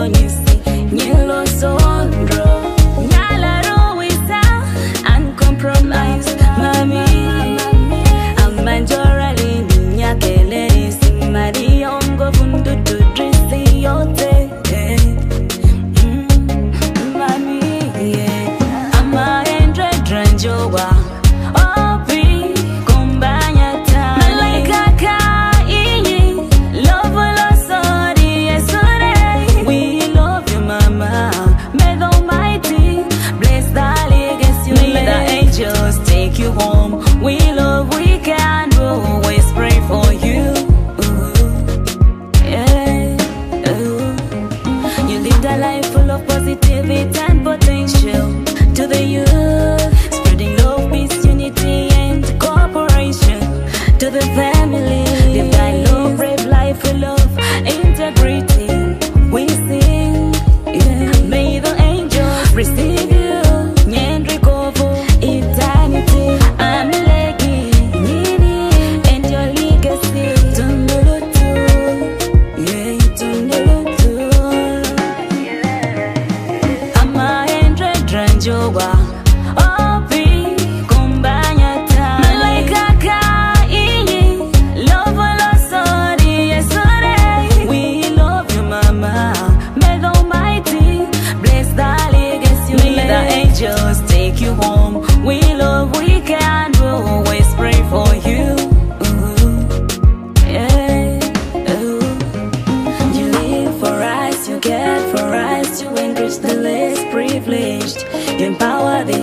unavyonionyesha nyeloso family. to increase the less privileged, empower the